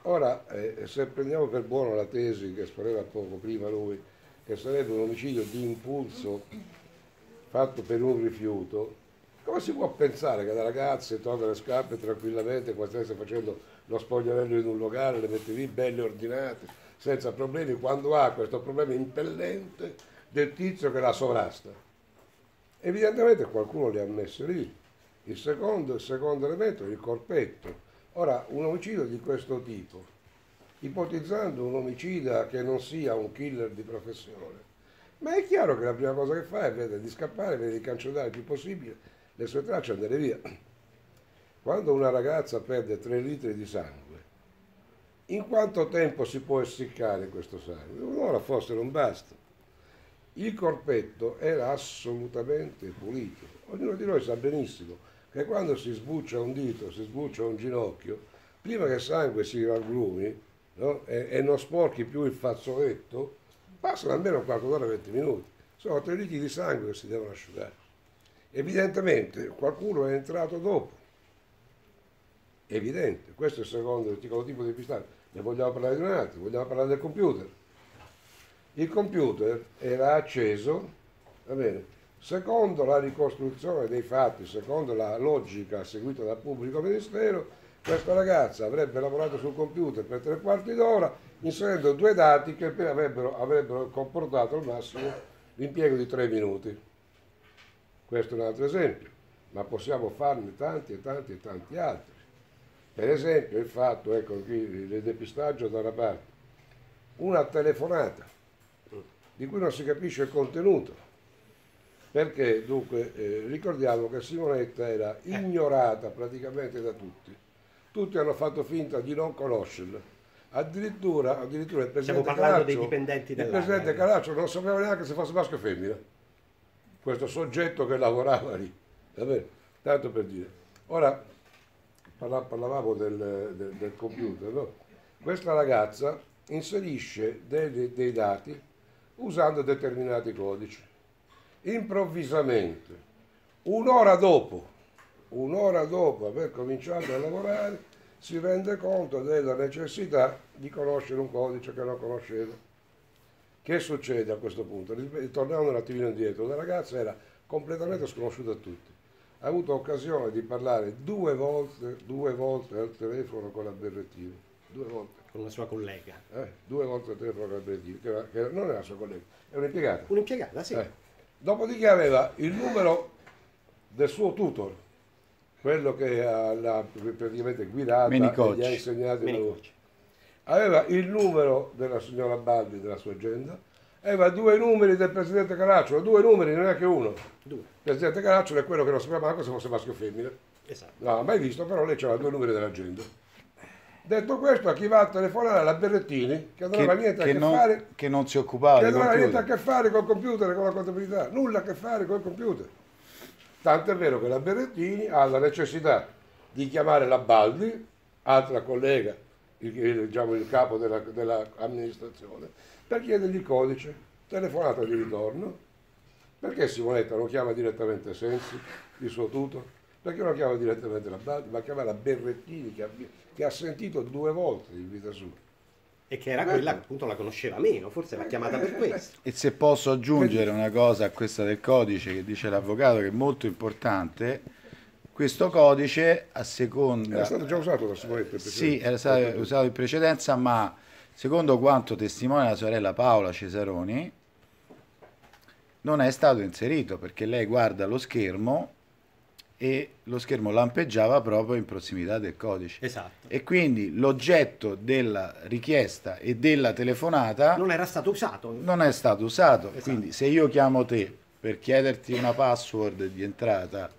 Ora, eh, se prendiamo per buono la tesi che esponeva poco prima lui, che sarebbe un omicidio di impulso fatto per un rifiuto, Come si può pensare che le ragazze tolga le scarpe tranquillamente quando stesse facendo lo spogliarello in un locale, le mette lì belle ordinate, senza problemi, quando ha questo problema impellente del tizio che la sovrasta? Evidentemente qualcuno le ha messe lì. Il secondo, il secondo elemento è il corpetto. Ora, un omicidio di questo tipo, ipotizzando un omicida che non sia un killer di professione, ma è chiaro che la prima cosa che fa è di scappare, vedere di cancellare il più possibile le sue tracce andare via. Quando una ragazza perde 3 litri di sangue, in quanto tempo si può essiccare questo sangue? Un'ora forse non basta. Il corpetto era assolutamente pulito. Ognuno di noi sa benissimo che quando si sbuccia un dito, si sbuccia un ginocchio, prima che il sangue si raggrumi no? e, e, non sporchi più il fazzoletto, passano almeno un quarto d'ora, 20 minuti. Sono tre litri di sangue che si devono asciugare. Evidentemente qualcuno è entrato dopo. Evidente, questo è il secondo il tipo di pistaggio. Ne vogliamo parlare di un altro, vogliamo parlare del computer. Il computer era acceso, va bene, secondo la ricostruzione dei fatti, secondo la logica seguita dal pubblico ministero, questa ragazza avrebbe lavorato sul computer per tre quarti d'ora inserendo due dati che avrebbero, avrebbero comportato al massimo l'impiego di tre minuti. Questo è un altro esempio, ma possiamo farne tanti e tanti e tanti altri. Per esempio il fatto, ecco qui il depistaggio da una parte, una telefonata di cui non si capisce il contenuto, perché dunque eh, ricordiamo che Simonetta era eh. ignorata praticamente da tutti, tutti hanno fatto finta di non conoscerla, addirittura, addirittura il presidente Stiamo parlando Caraccio, dei dipendenti il presidente Caraccio non sapeva neanche se fosse maschio o femmina questo soggetto che lavorava lì, tanto per dire. Ora parlavamo del, del, del computer, no? questa ragazza inserisce dei, dei dati usando determinati codici. Improvvisamente, un'ora dopo, un'ora dopo aver cominciato a lavorare, si rende conto della necessità di conoscere un codice che non conosceva. Che succede a questo punto? Tornando un attimino indietro, la ragazza era completamente sconosciuta a tutti. Ha avuto occasione di parlare due volte, due volte al telefono con la Berrettini. Due volte. Con la sua collega. Eh, due volte al telefono con la Berrettini, che, era, che non era la sua collega, è un'impiegata. Un'impiegata, sì. Eh. Dopodiché aveva il numero del suo tutor, quello che ha praticamente guidato e gli ha insegnato aveva il numero della signora Baldi della sua agenda, aveva due numeri del presidente Caracciolo, due numeri, non è che uno. Due. Il presidente Caracciolo è quello che non sapeva manco se fosse maschio o femmina. Esatto. L'ha mai visto, però lei aveva due numeri dell'agenda. Detto questo, a chi va a telefonare alla Berrettini, che non aveva niente a che, non, fare. Che non si occupava che non aveva niente a che fare col computer con la contabilità, nulla a che fare col computer. Tanto è vero che la Berrettini ha la necessità di chiamare la Baldi, altra collega il, il, diciamo, il capo dell'amministrazione, della per chiedergli il codice, telefonata di ritorno, perché Simonetta non chiama direttamente Sensi, il suo tutor, perché non chiama direttamente la Baldi, ma chiama la Berrettini che ha, che ha sentito due volte in vita sua. E che era quella che appunto la conosceva meno, forse l'ha chiamata per questo. E se posso aggiungere una cosa a questa del codice che dice l'avvocato che è molto importante, questo codice a seconda... Era stato già usato da Simonetta Sì, era stato usato in precedenza, ma secondo quanto testimonia la sorella Paola Cesaroni, non è stato inserito perché lei guarda lo schermo e lo schermo lampeggiava proprio in prossimità del codice. Esatto. E quindi l'oggetto della richiesta e della telefonata non era stato usato. Non è stato usato. Esatto. Quindi se io chiamo te per chiederti una password di entrata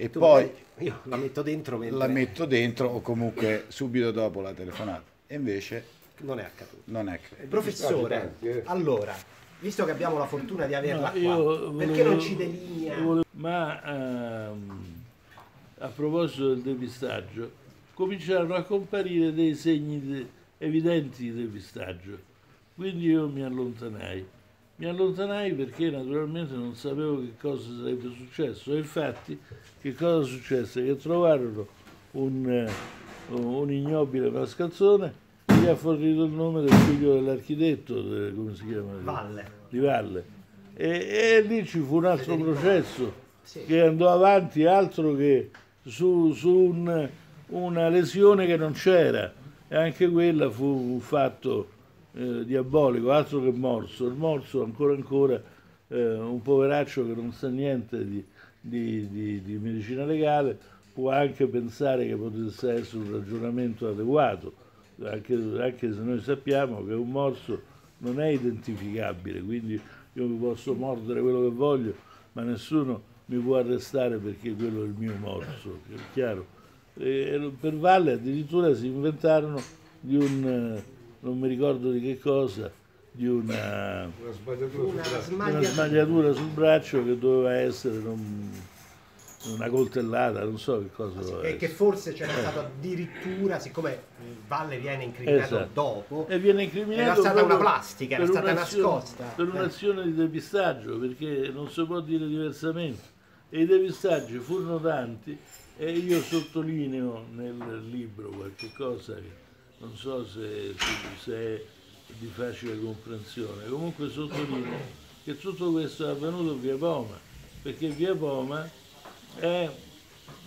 e tu poi io la metto dentro mentre... la metto dentro o comunque subito dopo la telefonata. E invece non è accaduto. non è accaduto. Professore eh. allora visto che abbiamo la fortuna di averla no, qua volevo, perché non ci delinea? volevo, ma ehm, a proposito del depistaggio cominciarono a comparire dei segni de, evidenti di depistaggio. Quindi io mi allontanai. Mi allontanai perché naturalmente non sapevo che cosa sarebbe successo. E infatti, che cosa successe? Che trovarono un, eh, un ignobile mascalzone gli ha fornito il nome del figlio dell'architetto, come si chiama? Valle. Di Valle. E, e lì ci fu un altro processo. sì. che andò avanti altro che su, su un, una lesione che non c'era e anche quella fu un fatto eh, diabolico, altro che morso. Il morso ancora ancora eh, un poveraccio che non sa niente di, di, di, di medicina legale può anche pensare che potesse essere un ragionamento adeguato, anche, anche se noi sappiamo che un morso non è identificabile, quindi io mi posso mordere quello che voglio, ma nessuno mi può arrestare perché quello è il mio morso, è chiaro. E per Valle addirittura si inventarono di un, non mi ricordo di che cosa, di una, una, smagliatura, una, sul una smagliatura sul braccio che doveva essere non, una coltellata, non so che cosa doveva E che forse c'era eh. stato addirittura, siccome Valle viene incriminato esatto. dopo, e viene incriminato era stata una plastica, era stata nascosta. Per un'azione di depistaggio, perché non si può dire diversamente. E i depistaggi furono tanti e io sottolineo nel libro qualche cosa che non so se, se è di facile comprensione, comunque sottolineo che tutto questo è avvenuto via Poma, perché via Poma è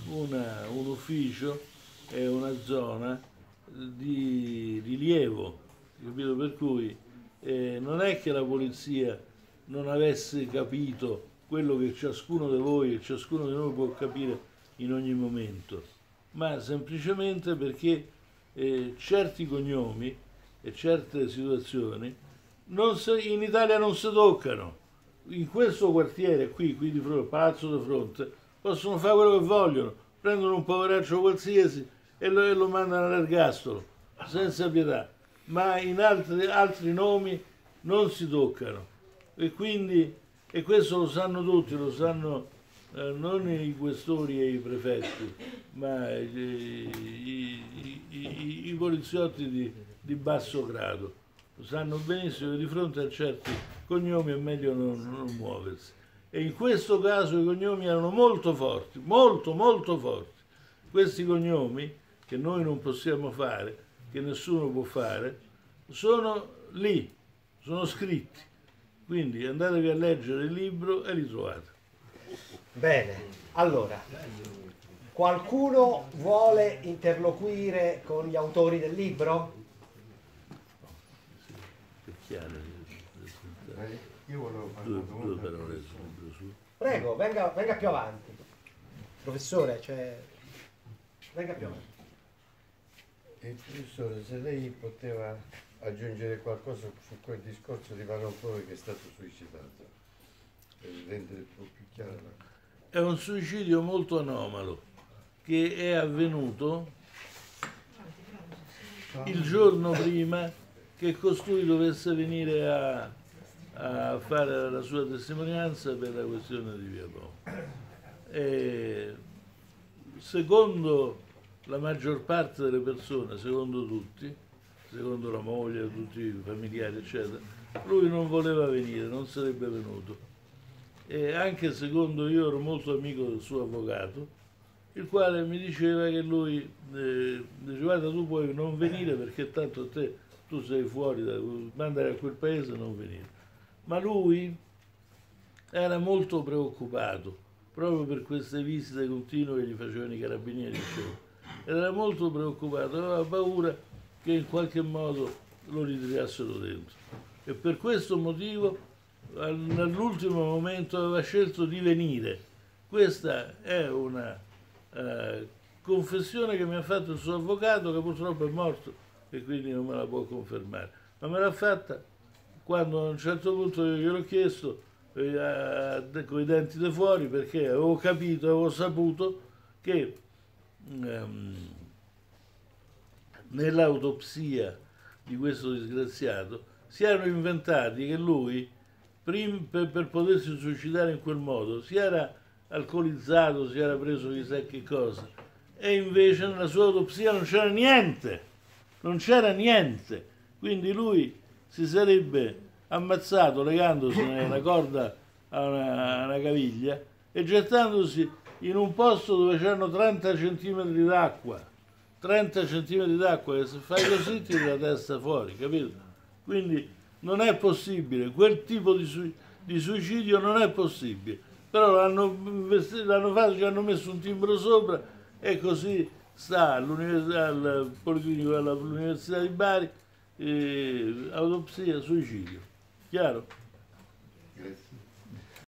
una, un ufficio, è una zona di rilievo, capito? Per cui eh, non è che la polizia non avesse capito quello che ciascuno di voi e ciascuno di noi può capire in ogni momento, ma semplicemente perché eh, certi cognomi e certe situazioni si, in Italia non si toccano. In questo quartiere qui, qui di fronte, Palazzo di Fronte, possono fare quello che vogliono, prendono un poveraccio qualsiasi e lo, e lo mandano all'ergastolo, senza pietà. Ma in altri, altri nomi non si toccano. E quindi e questo lo sanno tutti, lo sanno eh, non i questori e i prefetti, ma i, i, i, i poliziotti di, di, basso grado. Lo sanno benissimo che di fronte a certi cognomi è meglio non, non muoversi. E in questo caso i cognomi erano molto forti, molto, molto forti. Questi cognomi, che noi non possiamo fare, che nessuno può fare, sono lì, sono scritti quindi andatevi a leggere il libro e li trovate. Bene, allora, qualcuno vuole interloquire con gli autori del libro? Io volevo fare una domanda. Prego, venga, venga più avanti. Professore, cioè, venga più avanti. Il professore, se lei poteva aggiungere qualcosa su quel discorso di Van Rompuy che è stato suicidato, per rendere un po' più chiara la... È un suicidio molto anomalo che è avvenuto il giorno prima che costui dovesse venire a, a fare la sua testimonianza per la questione di Via Po. secondo la maggior parte delle persone, secondo tutti, secondo la moglie, tutti i familiari, eccetera, lui non voleva venire, non sarebbe venuto. E anche secondo io ero molto amico del suo avvocato, il quale mi diceva che lui eh, diceva tu puoi non venire perché tanto te tu sei fuori, da, mandare a quel paese e non venire. Ma lui era molto preoccupato proprio per queste visite continue che gli facevano i carabinieri. Ed era molto preoccupato, aveva paura che in qualche modo lo ritirassero dentro. E per questo motivo nell'ultimo momento aveva scelto di venire. Questa è una eh, confessione che mi ha fatto il suo avvocato, che purtroppo è morto e quindi non me la può confermare. Ma me l'ha fatta quando a un certo punto io gliel'ho chiesto eh, con i denti da fuori perché avevo capito, avevo saputo che ehm, nell'autopsia di questo disgraziato si erano inventati che lui, per, per, potersi suicidare in quel modo, si era alcolizzato, si era preso chissà che cosa, e invece nella sua autopsia non c'era niente, non c'era niente. Quindi lui si sarebbe ammazzato legandosi una corda a una, a una caviglia e gettandosi in un posto dove c'erano 30 centimetri d'acqua 30 cm d'acqua e se fai così tiri la testa fuori, capito? Quindi non è possibile, quel tipo di, di suicidio non è possibile. però l'hanno, l'hanno fatto, ci hanno messo un timbro sopra e così sta all'università, al Policlinico all'Università di Bari, eh, autopsia, suicidio. Chiaro?